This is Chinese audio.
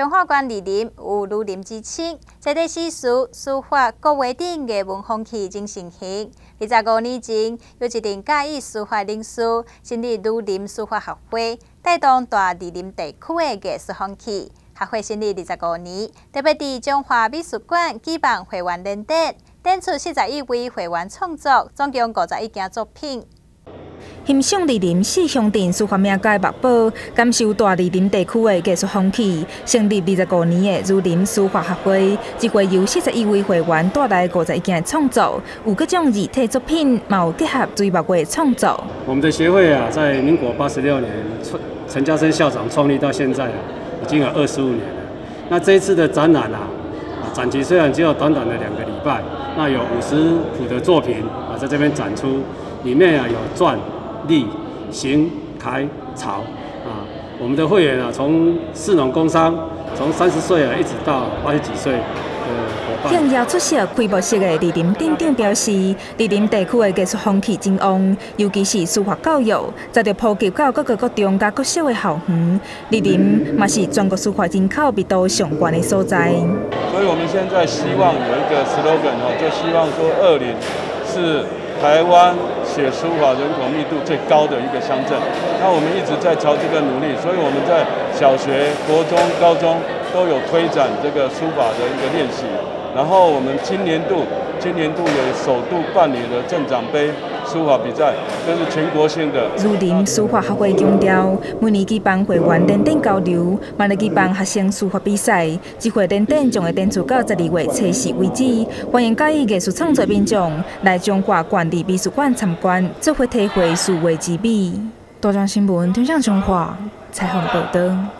中华关二林有儒林之称，在地诗书、书法各位等艺文风气真盛行。二十五年前，有一名介意书法人士成立儒林书法学会，带动大二林地区的艺术风气。学会成立二十五年，特别伫中华美术馆举办会员联展，展出四十一位会员创作，总共五十一件作品。欣赏二林四乡镇书法名家的墨宝，感受大二林地区的艺术风气。成立二十五年的儒林书法学会，一会由四十一位会员带来五十一件创作，有各种字体作品，也有结合水墨画的创作。我们的协会啊，在民国八十六年，陈家生校长创立到现在啊，已经有二十五年了。那这一次的展览啊，啊展期虽然只有短短的两个礼拜，那有五十幅的作品啊，在这边展出，里面啊有篆。立、行、楷、草啊，我们的会员啊，从市农工商，从三十岁啊，一直到八十几岁的伙伴。应邀出席开幕式的李林店长表示，李林地区的艺术风气真旺，尤其是书法教育，在着普及到各个各中加各小的校园。李林嘛是全国书法人口密度上高的所在。所以我们现在希望有一个 slogan 哦，就希望说二零是。台湾写书法人口密度最高的一个乡镇，那我们一直在朝这个努力，所以我们在小学、国中、高中都有推展这个书法的一个练习。然后我们今年度，今年度也首度办理了镇长杯书法比赛，这是全国性的。如林书法学会强调，每年举办会员等等交流，每年举办学生书法比赛，一会等等将会展出到十二月七夕为止。欢迎介意艺术创作民众来中华馆的美术馆参观，做会体会书画之美。大江新闻，天向中华采访报道。